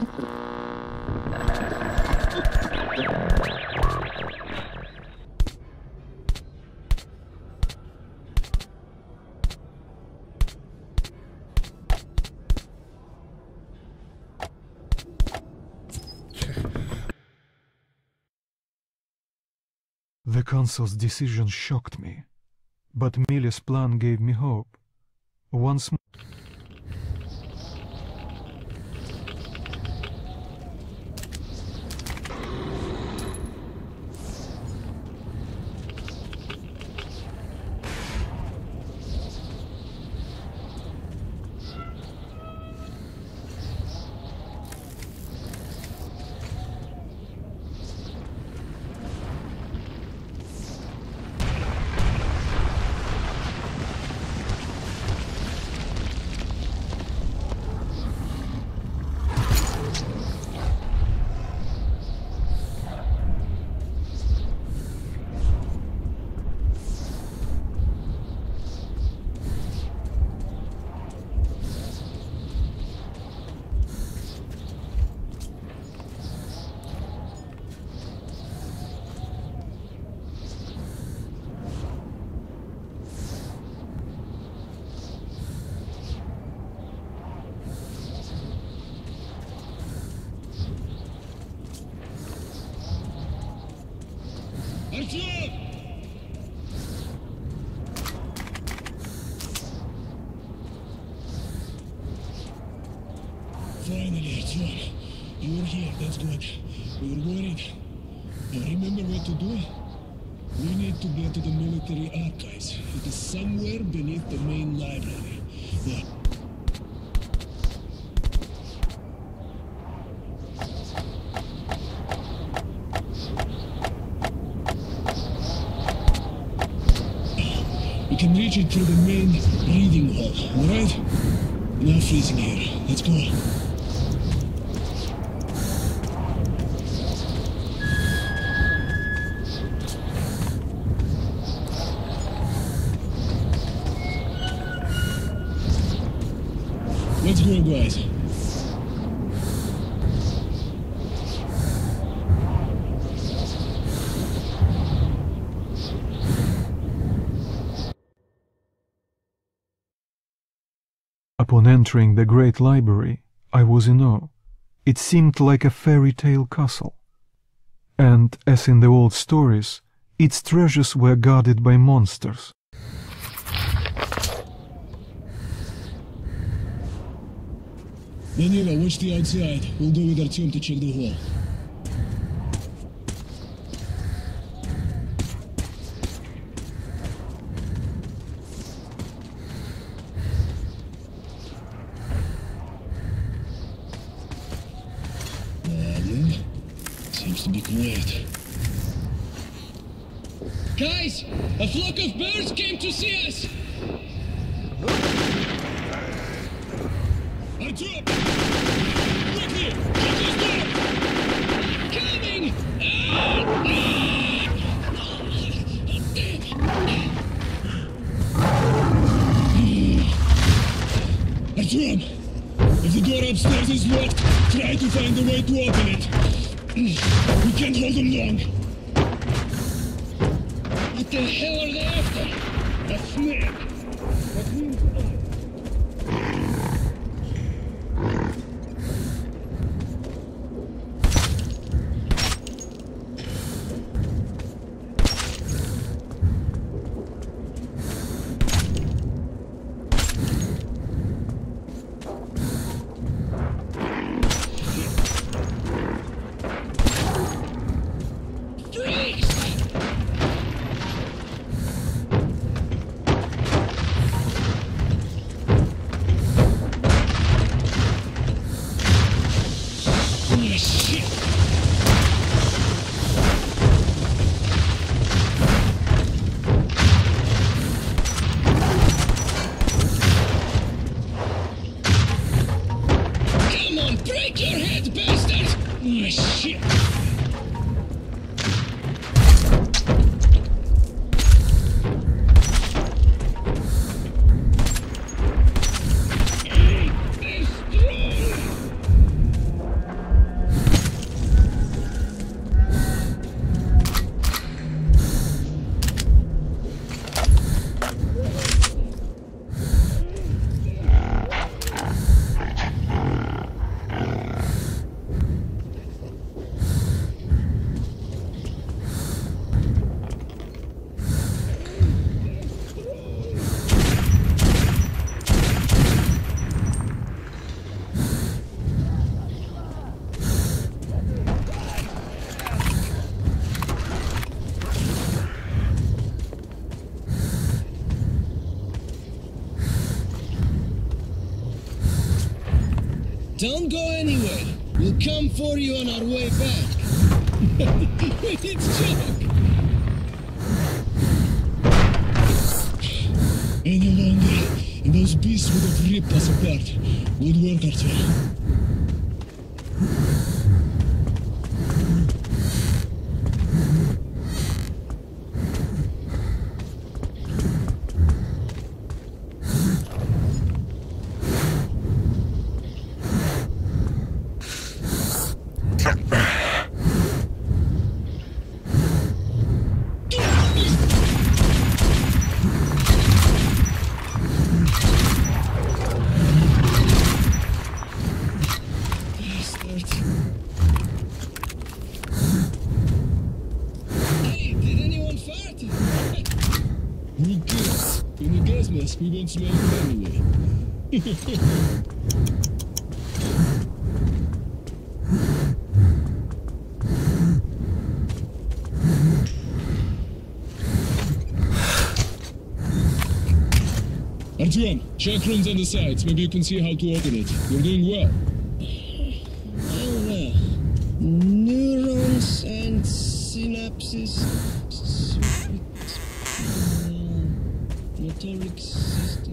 The Council's decision shocked me, but Miller's plan gave me hope. Once Finally, it's. You were here, that's good. We were worried. Now remember what to do? We need to get to the military archives. It is somewhere beneath the main library. Now, through the main reading hall, alright? Enough freezing here. Let's go. Let's go, guys. Upon entering the great library, I was in awe. It seemed like a fairy tale castle. And, as in the old stories, its treasures were guarded by monsters. Danila, watch the outside. We'll go with Artyom to check the hall. Seems to be quiet. Guys! A flock of birds came to see us! Artyom! Quickly! Shut! If the door upstairs is locked, try to find a way to open it. We can't hold them long. What the hell are they after? A snake! That means. Don't go anywhere. We'll come for you on our way back. it's Chuck. Any longer, and those beasts would have ripped us apart. Good work, Artyom. Gas mask, we won't smell it anyway. Artyom, check rooms on the sides. Maybe you can see how to open it. You're doing well. Well, well. Neurons and synapses. 15 existed.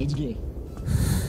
Nice. A